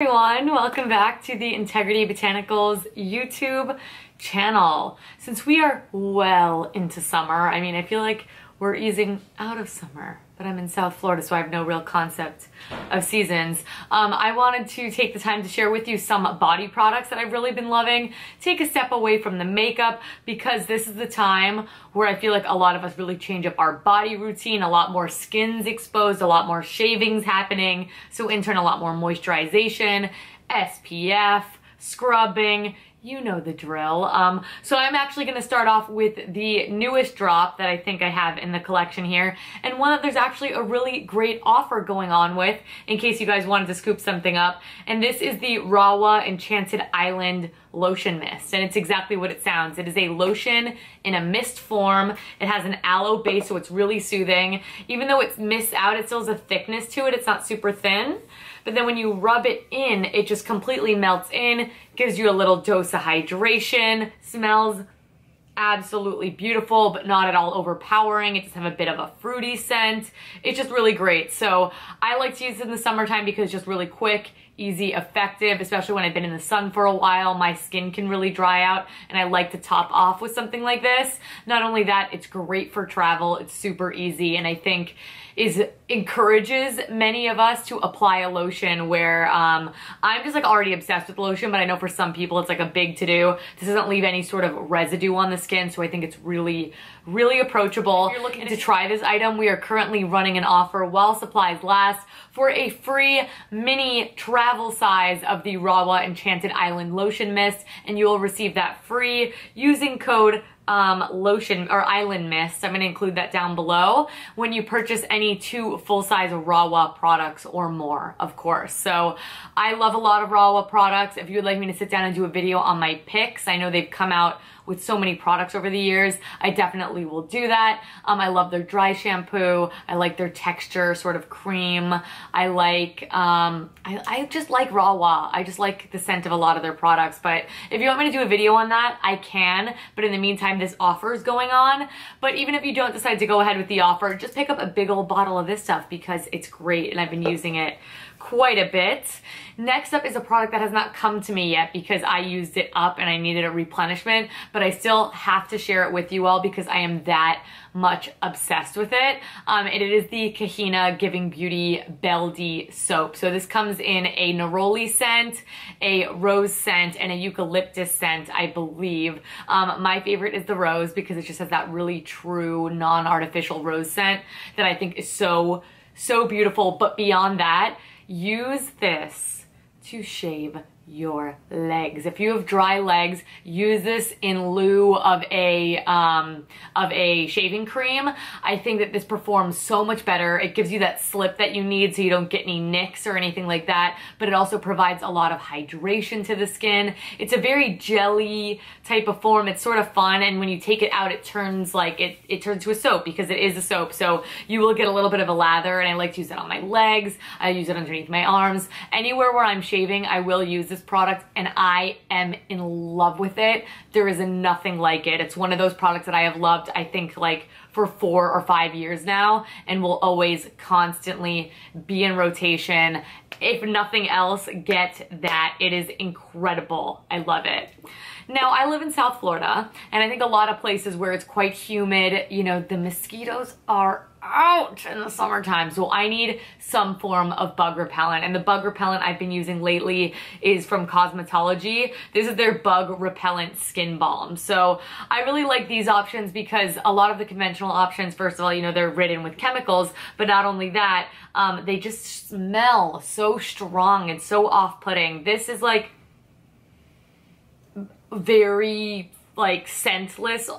everyone, welcome back to the Integrity Botanicals YouTube channel. Since we are well into summer, I mean, I feel like we're easing out of summer but I'm in South Florida, so I have no real concept of seasons. Um, I wanted to take the time to share with you some body products that I've really been loving, take a step away from the makeup, because this is the time where I feel like a lot of us really change up our body routine, a lot more skin's exposed, a lot more shavings happening, so in turn a lot more moisturization, SPF, scrubbing, you know the drill. Um, so I'm actually going to start off with the newest drop that I think I have in the collection here, and one that there's actually a really great offer going on with, in case you guys wanted to scoop something up, and this is the Rahua Enchanted Island lotion mist and it's exactly what it sounds. It is a lotion in a mist form. It has an aloe base so it's really soothing. Even though it's mist out it still has a thickness to it. It's not super thin. But then when you rub it in it just completely melts in gives you a little dose of hydration smells absolutely beautiful, but not at all overpowering. It just have a bit of a fruity scent. It's just really great. So I like to use it in the summertime because it's just really quick easy, effective, especially when I've been in the sun for a while. My skin can really dry out and I like to top off with something like this. Not only that, it's great for travel. It's super easy and I think is encourages many of us to apply a lotion where um, I'm just like already obsessed with lotion, but I know for some people it's like a big to do. This doesn't leave any sort of residue on the skin, so I think it's really, really approachable. If you're looking to try this item, we are currently running an offer while supplies last for a free mini travel size of the Rahua Enchanted Island Lotion Mist, and you will receive that free using code um, lotion or island mist. I'm going to include that down below when you purchase any two full-size Rahua products or more, of course. So I love a lot of Rahua products. If you would like me to sit down and do a video on my picks, I know they've come out with so many products over the years, I definitely will do that. Um, I love their dry shampoo. I like their texture, sort of cream. I like, um, I, I just like Rahua. I just like the scent of a lot of their products. But if you want me to do a video on that, I can. But in the meantime, this offer is going on. But even if you don't decide to go ahead with the offer, just pick up a big old bottle of this stuff because it's great and I've been using it quite a bit. Next up is a product that has not come to me yet because I used it up and I needed a replenishment, but I still have to share it with you all because I am that much obsessed with it. Um, it is the Kahina Giving Beauty Beldi soap. So this comes in a neroli scent, a rose scent, and a eucalyptus scent, I believe. Um, my favorite is the rose because it just has that really true non-artificial rose scent that I think is so, so beautiful. But beyond that, use this to shave your legs. If you have dry legs, use this in lieu of a um, of a shaving cream. I think that this performs so much better. It gives you that slip that you need so you don't get any nicks or anything like that, but it also provides a lot of hydration to the skin. It's a very jelly type of form. It's sort of fun and when you take it out, it turns like it, it turns to a soap because it is a soap. So you will get a little bit of a lather and I like to use it on my legs. I use it underneath my arms. Anywhere where I'm shaving, I will use this this product and I am in love with it. There is nothing like it. It's one of those products that I have loved, I think like for four or five years now and will always constantly be in rotation. If nothing else, get that. It is incredible. I love it. Now, I live in South Florida, and I think a lot of places where it's quite humid, you know, the mosquitoes are out in the summertime. So I need some form of bug repellent. And the bug repellent I've been using lately is from Kosmatology. This is their bug repellent skin balm. So I really like these options because a lot of the conventional options, first of all, you know, they're ridden with chemicals, but not only that, um, they just smell so strong and so off-putting. This is like very like scentless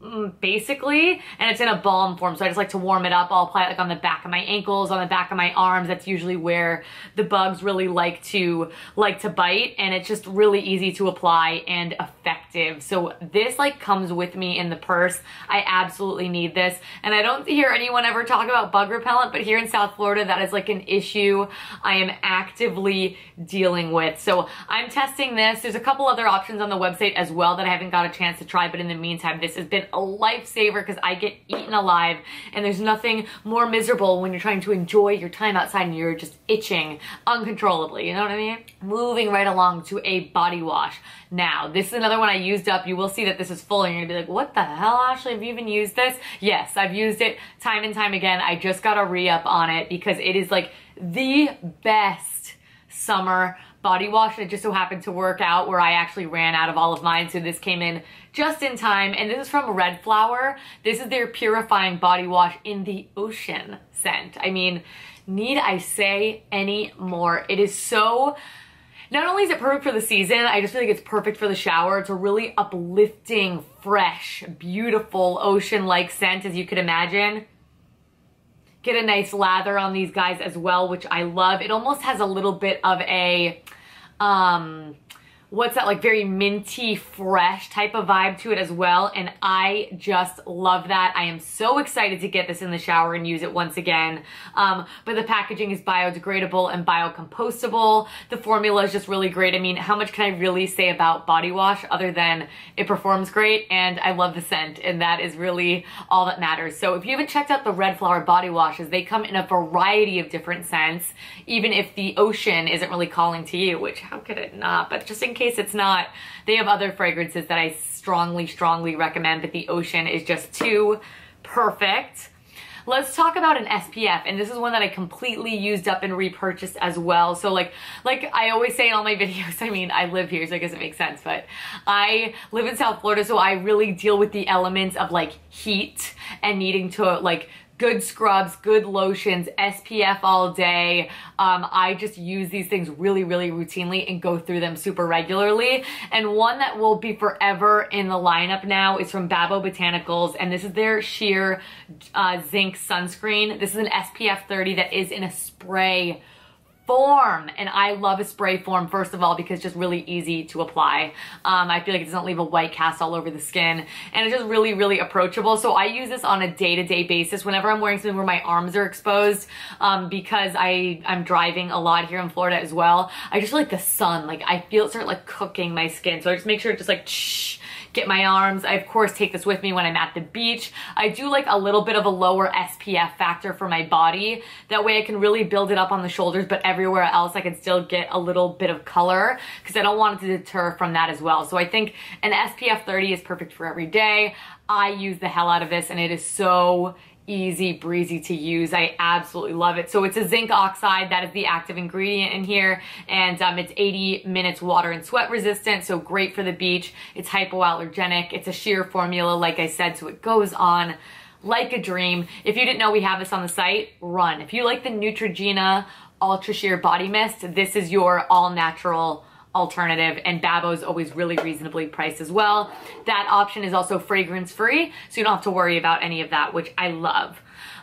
Mm, basically and it's in a balm form so I just like to warm it up. I'll apply it like on the back of my ankles on the back of my arms. That's usually where the bugs really like to like to bite and it's just really easy to apply and effective. So this like comes with me in the purse. I absolutely need this. And I don't hear anyone ever talk about bug repellent but here in South Florida that is like an issue I am actively dealing with. So I'm testing this. There's a couple other options on the website as well that I haven't got a chance to try but in the meantime this has been a lifesaver because I get eaten alive and there's nothing more miserable when you're trying to enjoy your time outside and you're just itching uncontrollably, you know what I mean? Moving right along to a body wash. Now, this is another one I used up. You will see that this is full and you're gonna be like, what the hell, Ashley? Have you even used this? Yes, I've used it time and time again. I just got a re-up on it because it is like the best summer body wash and it just so happened to work out where I actually ran out of all of mine. So this came in just in time. And this is from Red Flower. This is their purifying body wash in the ocean scent. I mean, need I say any more? It is so not only is it perfect for the season, I just feel like it's perfect for the shower. It's a really uplifting, fresh, beautiful ocean-like scent as you could imagine. Get a nice lather on these guys as well, which I love. It almost has a little bit of a, um, what's that like very minty fresh type of vibe to it as well and I just love that. I am so excited to get this in the shower and use it once again. Um, but the packaging is biodegradable and biocompostable. The formula is just really great. I mean how much can I really say about body wash other than it performs great and I love the scent and that is really all that matters. So if you haven't checked out the red flower body washes they come in a variety of different scents even if the ocean isn't really calling to you which how could it not? But just in case it's not, they have other fragrances that I strongly, strongly recommend, but the Ocean is just too perfect. Let's talk about an SPF, and this is one that I completely used up and repurchased as well. So like, like I always say in all my videos, I mean, I live here, so I guess it makes sense, but I live in South Florida, so I really deal with the elements of like heat and needing to like good scrubs, good lotions, SPF all day. Um, I just use these things really, really routinely and go through them super regularly. And one that will be forever in the lineup now is from Babo Botanicals, and this is their sheer uh, zinc sunscreen. This is an SPF 30 that is in a spray form. And I love a spray form, first of all, because it's just really easy to apply. Um, I feel like it doesn't leave a white cast all over the skin. And it's just really, really approachable. So I use this on a day-to-day -day basis whenever I'm wearing something where my arms are exposed um, because I, I'm driving a lot here in Florida as well. I just feel like the sun, like I feel it start like cooking my skin. So I just make sure it just like shh, get my arms. I of course take this with me when I'm at the beach. I do like a little bit of a lower SPF factor for my body. That way I can really build it up on the shoulders, but everywhere else I can still get a little bit of color because I don't want it to deter from that as well. So I think an SPF 30 is perfect for every day. I use the hell out of this and it is so easy breezy to use. I absolutely love it. So it's a zinc oxide. That is the active ingredient in here. And um, it's 80 minutes water and sweat resistant. So great for the beach. It's hypoallergenic. It's a sheer formula, like I said. So it goes on like a dream. If you didn't know we have this on the site, run. If you like the Neutrogena Ultra Sheer Body Mist, this is your all natural alternative and Babo's always really reasonably priced as well. That option is also fragrance free, so you don't have to worry about any of that, which I love.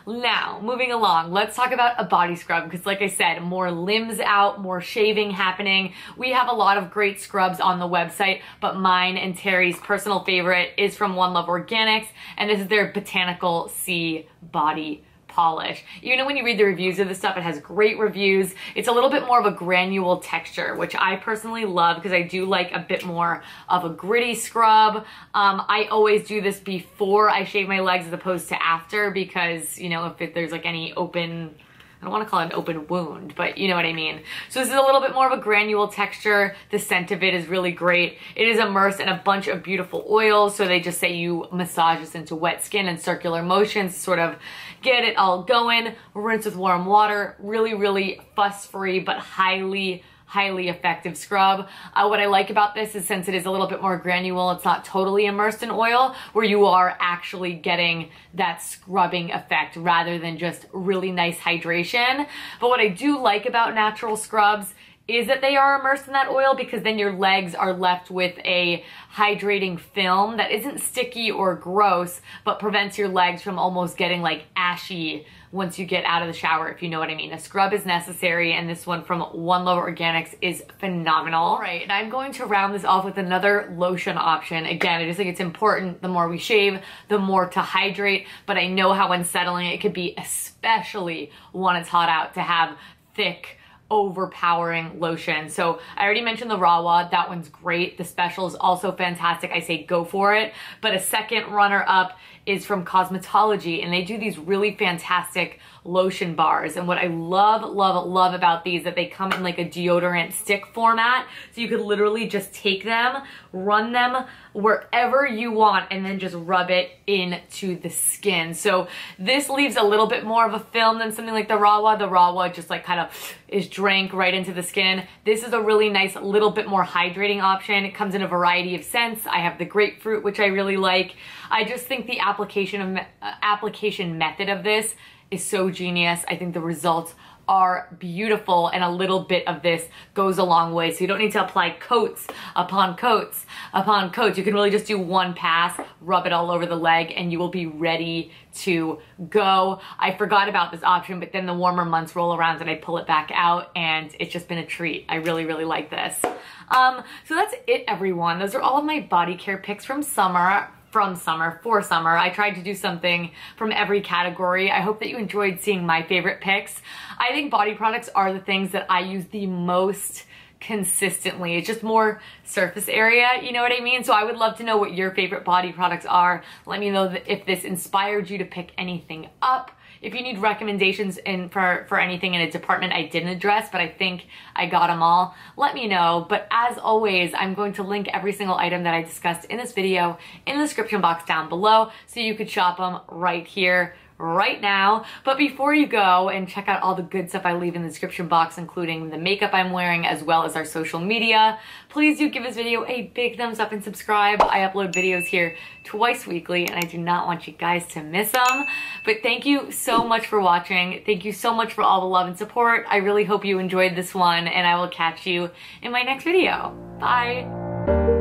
Now, moving along, let's talk about a body scrub because like I said, more limbs out, more shaving happening. We have a lot of great scrubs on the website, but mine and Terry's personal favorite is from One Love Organics, and this is their Botanical C Body polish. You know when you read the reviews of this stuff, it has great reviews. It's a little bit more of a granule texture, which I personally love because I do like a bit more of a gritty scrub. Um, I always do this before I shave my legs as opposed to after because, you know, if it, there's like any open I don't want to call it an open wound, but you know what I mean. So this is a little bit more of a granule texture. The scent of it is really great. It is immersed in a bunch of beautiful oils. So they just say you massage this into wet skin and circular motions, sort of get it all going. Rinse with warm water. Really, really fuss-free, but highly highly effective scrub. Uh, what I like about this is since it is a little bit more granule, it's not totally immersed in oil, where you are actually getting that scrubbing effect rather than just really nice hydration. But what I do like about natural scrubs is that they are immersed in that oil because then your legs are left with a hydrating film that isn't sticky or gross, but prevents your legs from almost getting like ashy once you get out of the shower, if you know what I mean. A scrub is necessary, and this one from One Love Organics is phenomenal. All right, and I'm going to round this off with another lotion option. Again, I just think it's important, the more we shave, the more to hydrate, but I know how unsettling it could be, especially when it's hot out, to have thick, overpowering lotion. So I already mentioned the Rahua. That one's great. The special is also fantastic. I say go for it. But a second runner up is from Kosmatology and they do these really fantastic lotion bars. And what I love, love, love about these that they come in like a deodorant stick format. So you could literally just take them, run them wherever you want, and then just rub it into the skin. So this leaves a little bit more of a film than something like the Rahua. The Rahua just like kind of is drank right into the skin. This is a really nice little bit more hydrating option. It comes in a variety of scents. I have the grapefruit, which I really like. I just think the application of uh, application method of this is so genius. I think the results are beautiful and a little bit of this goes a long way. So you don't need to apply coats upon coats upon coats. You can really just do one pass, rub it all over the leg and you will be ready to go. I forgot about this option, but then the warmer months roll around and I pull it back out and it's just been a treat. I really, really like this. Um, so that's it everyone. Those are all of my body care picks from summer from summer for summer. I tried to do something from every category. I hope that you enjoyed seeing my favorite picks. I think body products are the things that I use the most consistently. It's just more surface area, you know what I mean? So I would love to know what your favorite body products are. Let me know if this inspired you to pick anything up. If you need recommendations in for, for anything in a department I didn't address, but I think I got them all, let me know. But as always, I'm going to link every single item that I discussed in this video in the description box down below so you could shop them right here right now. But before you go and check out all the good stuff I leave in the description box, including the makeup I'm wearing as well as our social media, please do give this video a big thumbs up and subscribe. I upload videos here twice weekly and I do not want you guys to miss them. But thank you so much for watching. Thank you so much for all the love and support. I really hope you enjoyed this one and I will catch you in my next video. Bye.